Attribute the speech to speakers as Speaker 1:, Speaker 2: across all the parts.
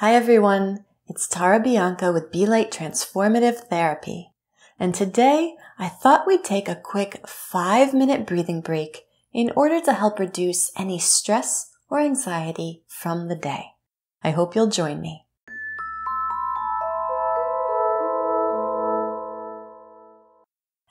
Speaker 1: Hi everyone, it's Tara Bianca with Be Light Transformative Therapy. And today I thought we'd take a quick five minute breathing break in order to help reduce any stress or anxiety from the day. I hope you'll join me.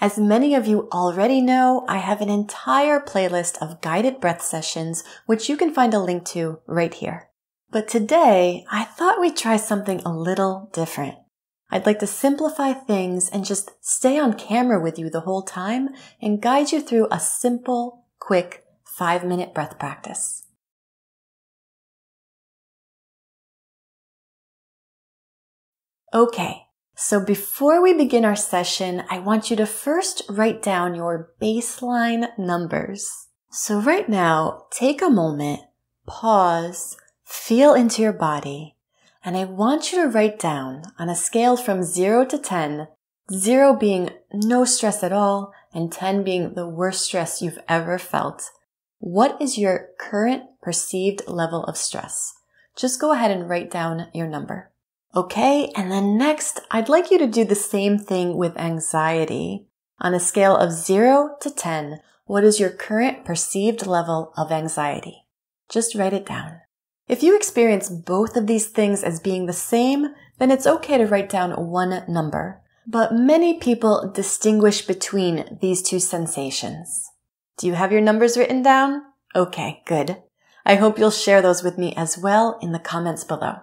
Speaker 1: As many of you already know, I have an entire playlist of guided breath sessions, which you can find a link to right here. But today, I thought we'd try something a little different. I'd like to simplify things and just stay on camera with you the whole time and guide you through a simple, quick five minute breath practice. Okay, so before we begin our session, I want you to first write down your baseline numbers. So right now, take a moment, pause, Feel into your body. And I want you to write down on a scale from zero to 10, zero being no stress at all and 10 being the worst stress you've ever felt. What is your current perceived level of stress? Just go ahead and write down your number. Okay. And then next, I'd like you to do the same thing with anxiety. On a scale of zero to 10, what is your current perceived level of anxiety? Just write it down. If you experience both of these things as being the same, then it's okay to write down one number. But many people distinguish between these two sensations. Do you have your numbers written down? Okay, good. I hope you'll share those with me as well in the comments below.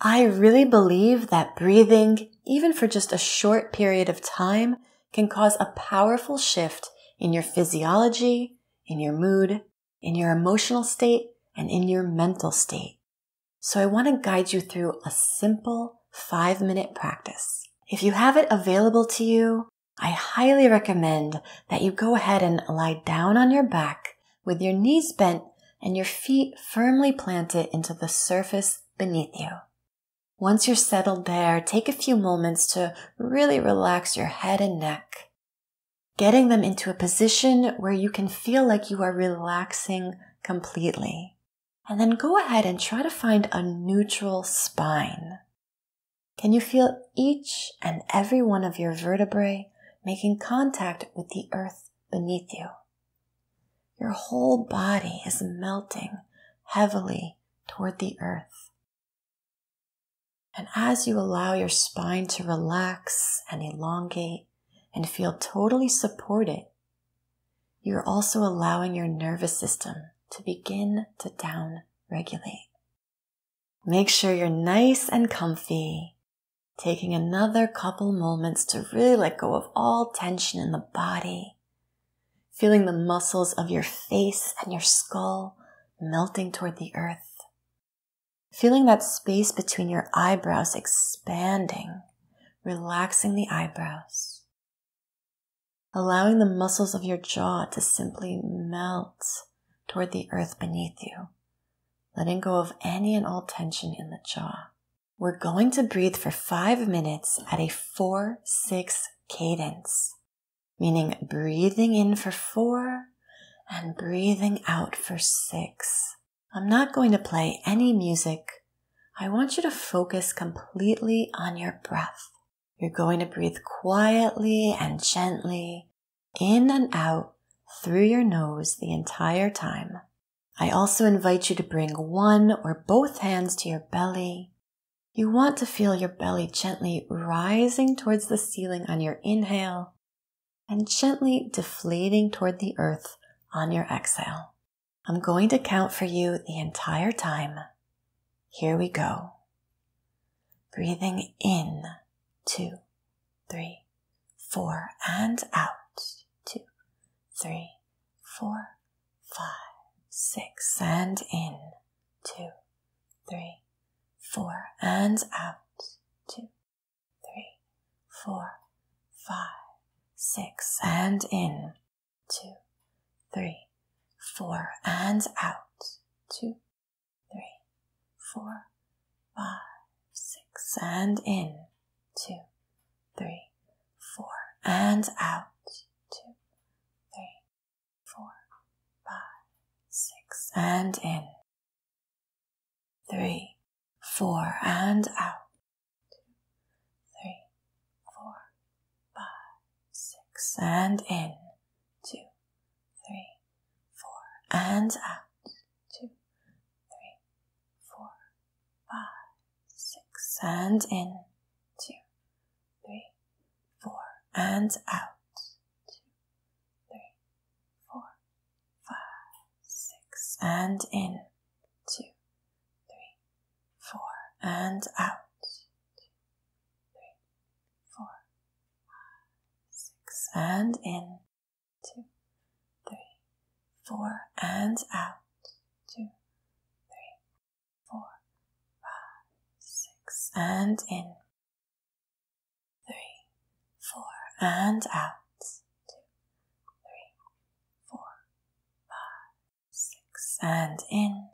Speaker 1: I really believe that breathing, even for just a short period of time, can cause a powerful shift in your physiology, in your mood, in your emotional state, and in your mental state. So I want to guide you through a simple five minute practice. If you have it available to you, I highly recommend that you go ahead and lie down on your back with your knees bent and your feet firmly planted into the surface beneath you. Once you're settled there, take a few moments to really relax your head and neck getting them into a position where you can feel like you are relaxing completely. And then go ahead and try to find a neutral spine. Can you feel each and every one of your vertebrae making contact with the earth beneath you? Your whole body is melting heavily toward the earth. And as you allow your spine to relax and elongate, and feel totally supported, you're also allowing your nervous system to begin to down regulate. Make sure you're nice and comfy, taking another couple moments to really let go of all tension in the body, feeling the muscles of your face and your skull melting toward the earth, feeling that space between your eyebrows expanding, relaxing the eyebrows allowing the muscles of your jaw to simply melt toward the earth beneath you, letting go of any and all tension in the jaw. We're going to breathe for five minutes at a four, six cadence, meaning breathing in for four and breathing out for six. I'm not going to play any music. I want you to focus completely on your breath. You're going to breathe quietly and gently in and out through your nose the entire time. I also invite you to bring one or both hands to your belly. You want to feel your belly gently rising towards the ceiling on your inhale and gently deflating toward the earth on your exhale. I'm going to count for you the entire time. Here we go. Breathing in two, three, four, and out. Two, three, four, five, six, and in. Two, three, four, and out. Two, three, four, five, six, and in. Two, three, four, and out. Two, three, four, five, six, and in two, three, four, and out. Two, three, four, five, six, and in. Three, four, and out. Two, three, four, five, six, and in. Two, three, four, and out. Two, three, four, five, six, and in. Two, three, four, and out. Two, three, four, five, six, and in. Two, three, four, and out. Two, three, four, five, six, and in. Two, three, four, and out. Two, three, four, five, six, and in. Three, four, and out. Two, three, four, five, six, and in.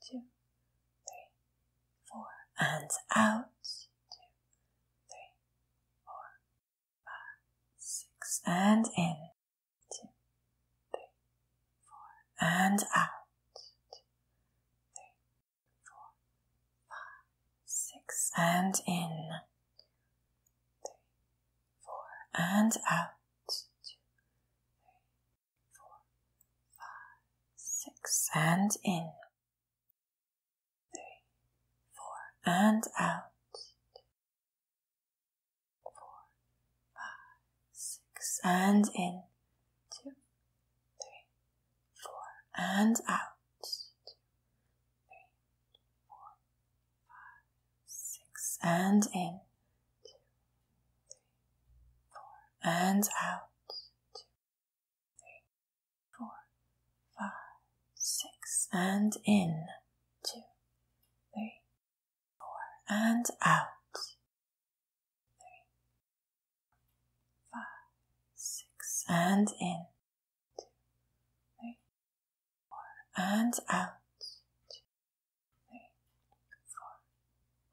Speaker 1: Two, three, four, and out. Two, three, four, five, six, and in. Two, three, four, and out. Two, three, four, five, six, and in. And out. Two, three, four, five, six, and in. Three, four, and out. Two, four, five, six, and in. Two, three, four, and out. And in. Two, three, four, and out. Two, three, four, five, six, and in. Two, three, four, and out. Three, five, six, and in. Two, three, four, and out. Two, three, four,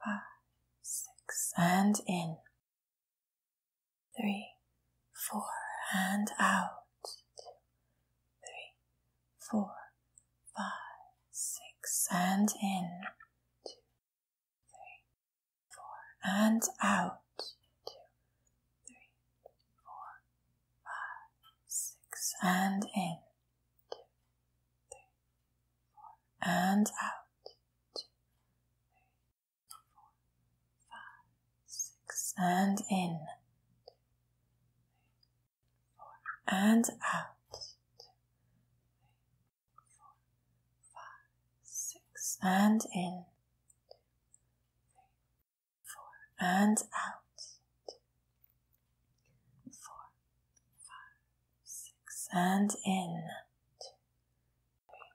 Speaker 1: five, six, and in. Three, four, and out. Two, three, four, five, six, and in. Two, three, four, and out. Two, three, four, five, six, and in. Two, three, four, and out. Two, three, four, five, six, and in. And out. Two, three, four, five, six, and in. Two, three, four, and out. Two, four, five, six, and in. Two, three,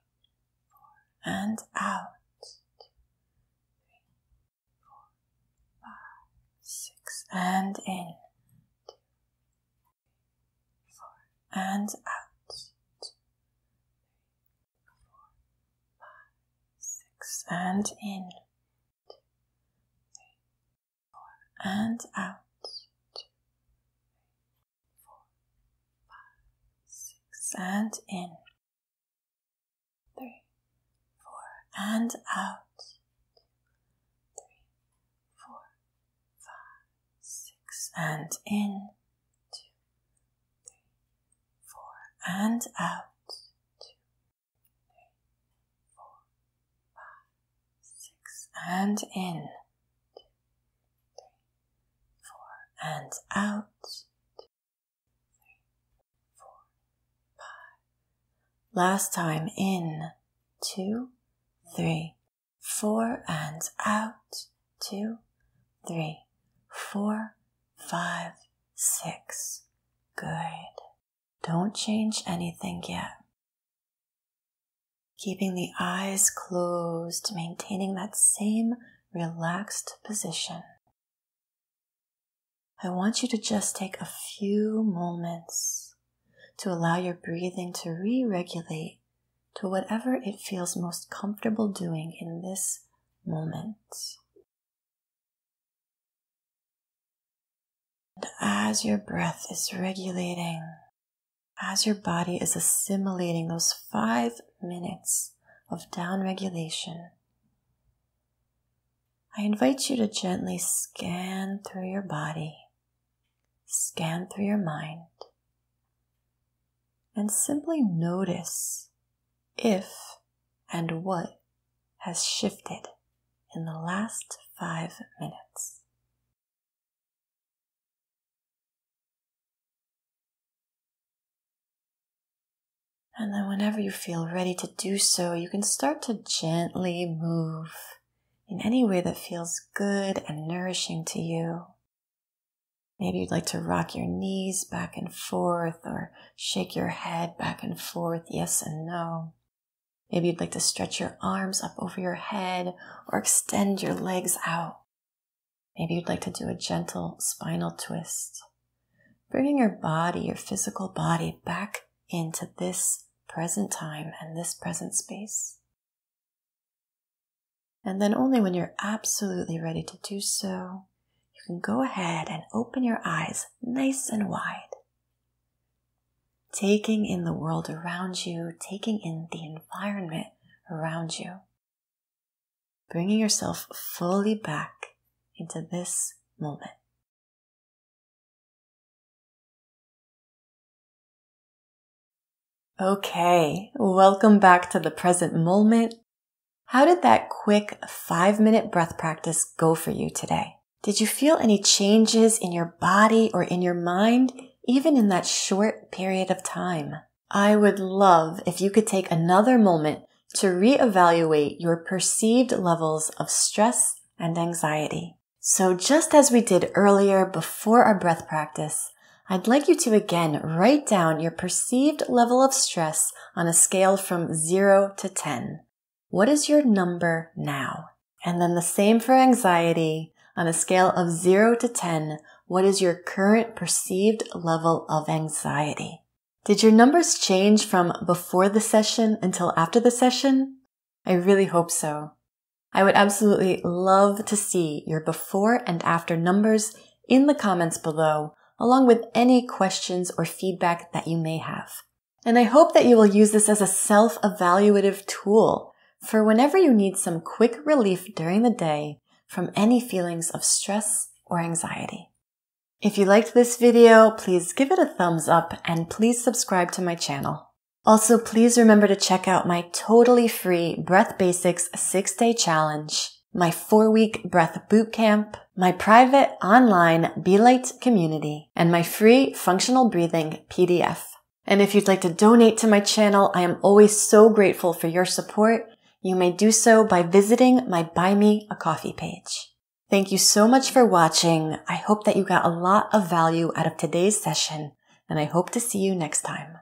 Speaker 1: four, and out. And in. And out. Two, three, four, five, six, and in. Two, three, four, and out. Two, three, four, five, six, and in. Three, four, and out. Three, four, five, six, and in. And out. Two, three, four, five, six, and in. Two, three, four, and out. Two, three, four, five. Last time in. Two, three, four, and out. Two, three, four, five, six. Good. Don't change anything yet. Keeping the eyes closed, maintaining that same relaxed position. I want you to just take a few moments to allow your breathing to re regulate to whatever it feels most comfortable doing in this moment. And as your breath is regulating, as your body is assimilating those five minutes of down regulation, I invite you to gently scan through your body, scan through your mind, and simply notice if and what has shifted in the last five minutes. And then, whenever you feel ready to do so, you can start to gently move in any way that feels good and nourishing to you. Maybe you'd like to rock your knees back and forth or shake your head back and forth, yes and no. Maybe you'd like to stretch your arms up over your head or extend your legs out. Maybe you'd like to do a gentle spinal twist. Bringing your body, your physical body, back into this present time and this present space. And then only when you're absolutely ready to do so, you can go ahead and open your eyes nice and wide. Taking in the world around you, taking in the environment around you. Bringing yourself fully back into this moment. Okay, welcome back to the present moment. How did that quick five minute breath practice go for you today? Did you feel any changes in your body or in your mind, even in that short period of time? I would love if you could take another moment to reevaluate your perceived levels of stress and anxiety. So just as we did earlier before our breath practice, I'd like you to again write down your perceived level of stress on a scale from 0 to 10. What is your number now? And then the same for anxiety. On a scale of 0 to 10, what is your current perceived level of anxiety? Did your numbers change from before the session until after the session? I really hope so. I would absolutely love to see your before and after numbers in the comments below along with any questions or feedback that you may have. And I hope that you will use this as a self-evaluative tool for whenever you need some quick relief during the day from any feelings of stress or anxiety. If you liked this video, please give it a thumbs up and please subscribe to my channel. Also, please remember to check out my totally free Breath Basics 6-Day Challenge my four week breath bootcamp, my private online Be Light community, and my free functional breathing PDF. And if you'd like to donate to my channel, I am always so grateful for your support. You may do so by visiting my Buy Me a Coffee page. Thank you so much for watching. I hope that you got a lot of value out of today's session, and I hope to see you next time.